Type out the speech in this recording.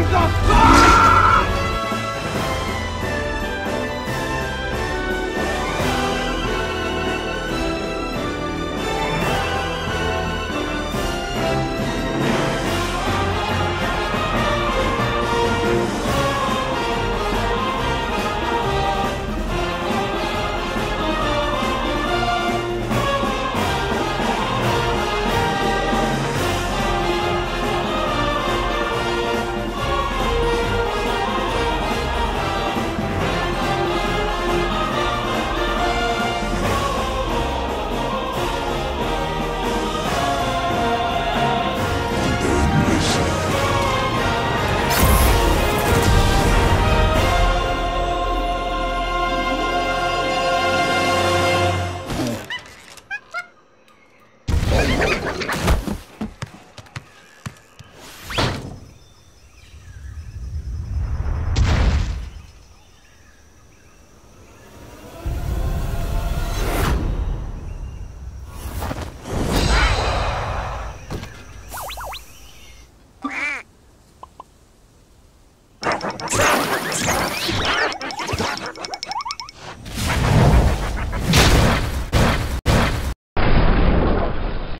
He's fire.